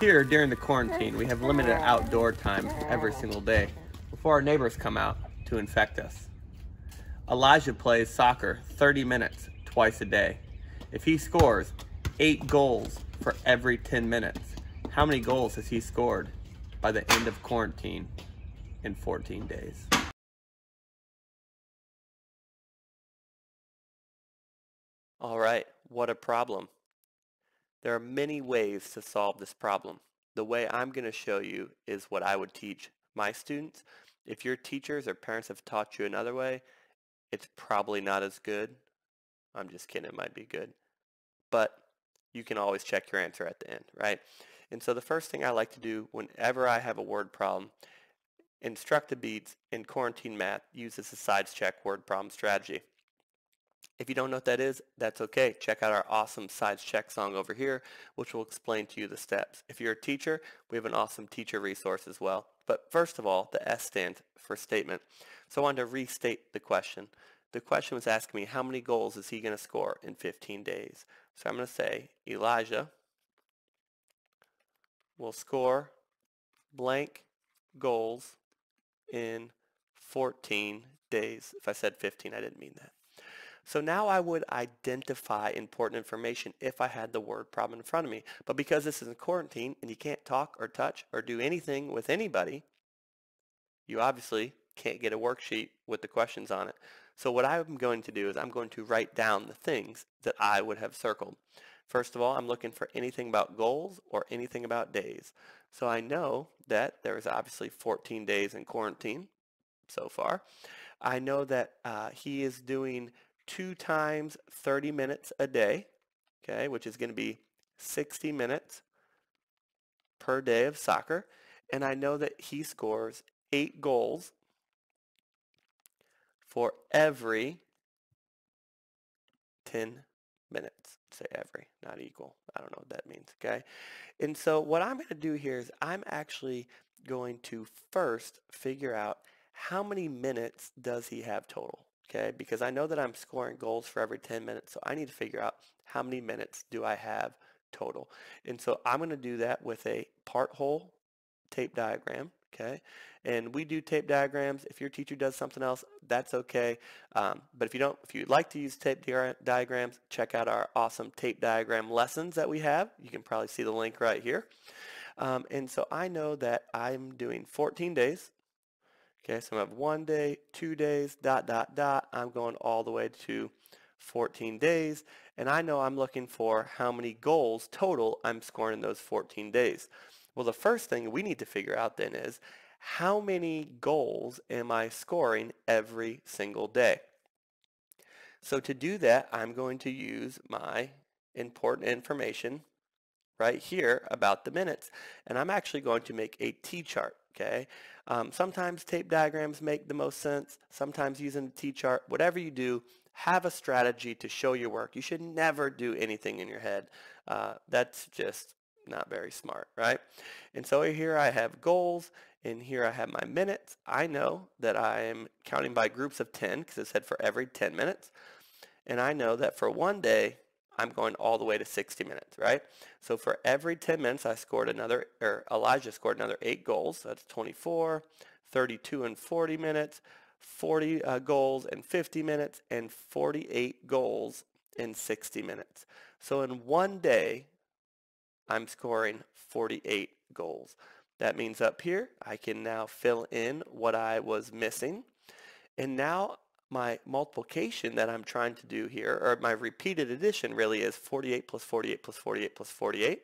Here, during the quarantine, we have limited outdoor time every single day before our neighbors come out to infect us. Elijah plays soccer 30 minutes twice a day. If he scores eight goals for every 10 minutes, how many goals has he scored by the end of quarantine in 14 days? All right, what a problem. There are many ways to solve this problem. The way I'm going to show you is what I would teach my students. If your teachers or parents have taught you another way, it's probably not as good. I'm just kidding, it might be good. But you can always check your answer at the end, right? And so the first thing I like to do whenever I have a word problem, Instructabeats in quarantine math uses the sides check word problem strategy. If you don't know what that is, that's okay. Check out our awesome sides check song over here, which will explain to you the steps. If you're a teacher, we have an awesome teacher resource as well. But first of all, the S stands for statement. So I wanted to restate the question. The question was asking me how many goals is he going to score in 15 days. So I'm going to say Elijah will score blank goals in 14 days. If I said 15, I didn't mean that. So now I would identify important information if I had the word problem in front of me. But because this is in quarantine and you can't talk or touch or do anything with anybody, you obviously can't get a worksheet with the questions on it. So what I'm going to do is I'm going to write down the things that I would have circled. First of all, I'm looking for anything about goals or anything about days. So I know that there is obviously 14 days in quarantine so far. I know that uh, he is doing two times 30 minutes a day, okay, which is going to be 60 minutes per day of soccer. And I know that he scores eight goals for every 10 minutes. Say every, not equal. I don't know what that means, okay? And so what I'm going to do here is I'm actually going to first figure out how many minutes does he have total okay? Because I know that I'm scoring goals for every 10 minutes, so I need to figure out how many minutes do I have total. And so I'm going to do that with a part whole tape diagram, okay? And we do tape diagrams. If your teacher does something else, that's okay. Um, but if you don't, if you'd like to use tape di diagrams, check out our awesome tape diagram lessons that we have. You can probably see the link right here. Um, and so I know that I'm doing 14 days Okay, so I have one day, two days, dot, dot, dot. I'm going all the way to 14 days. And I know I'm looking for how many goals total I'm scoring in those 14 days. Well, the first thing we need to figure out then is how many goals am I scoring every single day? So to do that, I'm going to use my important information right here about the minutes. And I'm actually going to make a T-chart, okay? Um, sometimes tape diagrams make the most sense. Sometimes using a T-chart. Whatever you do, have a strategy to show your work. You should never do anything in your head. Uh, that's just not very smart, right? And so here I have goals, and here I have my minutes. I know that I'm counting by groups of 10 because it said for every 10 minutes. And I know that for one day, I'm going all the way to 60 minutes, right? So for every 10 minutes, I scored another, or Elijah scored another eight goals. So that's 24, 32 and 40 minutes, 40 uh, goals in 50 minutes, and 48 goals in 60 minutes. So in one day, I'm scoring 48 goals. That means up here, I can now fill in what I was missing. And now my multiplication that I'm trying to do here, or my repeated addition really is 48 plus 48 plus 48 plus 48.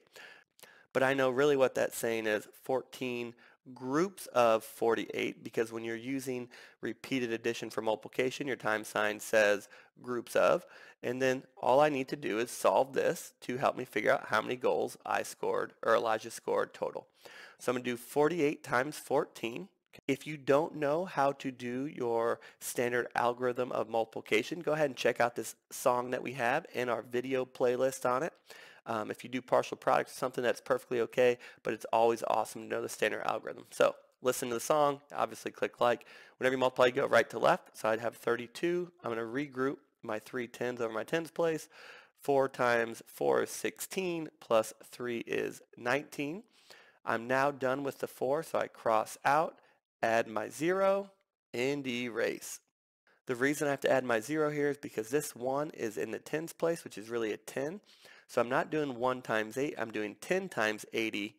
But I know really what that's saying is 14 groups of 48 because when you're using repeated addition for multiplication, your time sign says groups of. And then all I need to do is solve this to help me figure out how many goals I scored or Elijah scored total. So I'm going to do 48 times 14 if you don't know how to do your standard algorithm of multiplication, go ahead and check out this song that we have and our video playlist on it. Um, if you do partial products something, that's perfectly okay, but it's always awesome to know the standard algorithm. So listen to the song, obviously click like. Whenever you multiply, you go right to left. So I'd have 32. I'm going to regroup my three tens over my tens place. 4 times 4 is 16, plus 3 is 19. I'm now done with the 4, so I cross out, add my 0, and erase. The reason I have to add my 0 here is because this 1 is in the tens place, which is really a 10. So I'm not doing 1 times 8, I'm doing 10 times 80,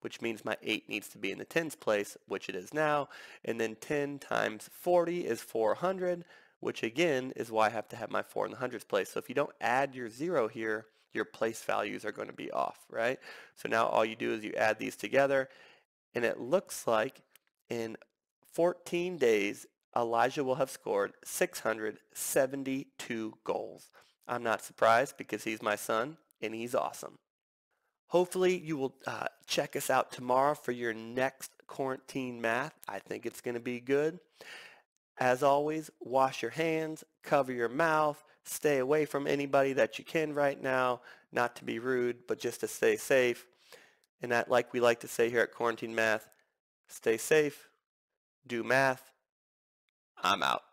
which means my 8 needs to be in the tens place, which it is now. And then 10 times 40 is 400, which again is why I have to have my 4 in the hundreds place. So if you don't add your 0 here, your place values are going to be off, right? So now all you do is you add these together, and it looks like in 14 days, Elijah will have scored 672 goals. I'm not surprised because he's my son and he's awesome. Hopefully you will uh, check us out tomorrow for your next quarantine math. I think it's going to be good. As always, wash your hands, cover your mouth, stay away from anybody that you can right now, not to be rude, but just to stay safe. And that, like we like to say here at Quarantine Math, stay safe, do math. I'm out.